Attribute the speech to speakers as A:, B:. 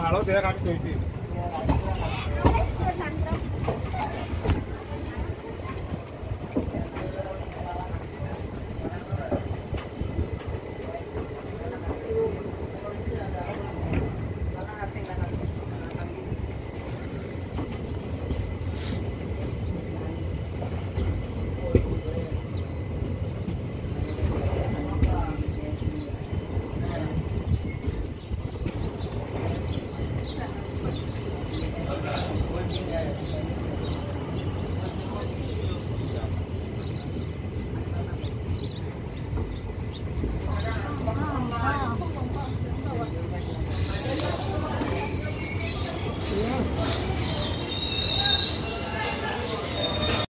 A: হালত দেখ আমি কৈছি